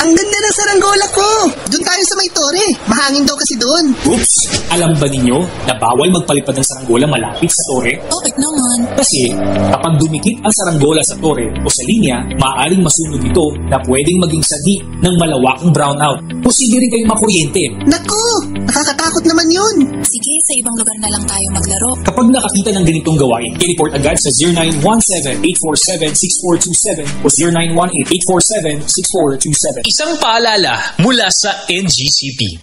Ang ganda ng saranggola ko! Doon tayo sa may tore. Mahangin daw kasi doon. Oops! Alam ba ninyo na bawal magpalipad ng saranggola malapit sa tore? Bakit naman? Kasi kapag dumikit ang saranggola sa tore o sa linya, maaaring masunog ito na pwedeng maging sadi ng malawakang brownout. Posible rin kayong makuryente. Naku! Nakakatakot naman yun. Sige, sa ibang lugar na lang tayo maglaro. Kapag nakakita ng ganitong gawain, i-report agad sa 0917-847-6427 o 0918-847-6427. Isang paalala mula sa NGCP.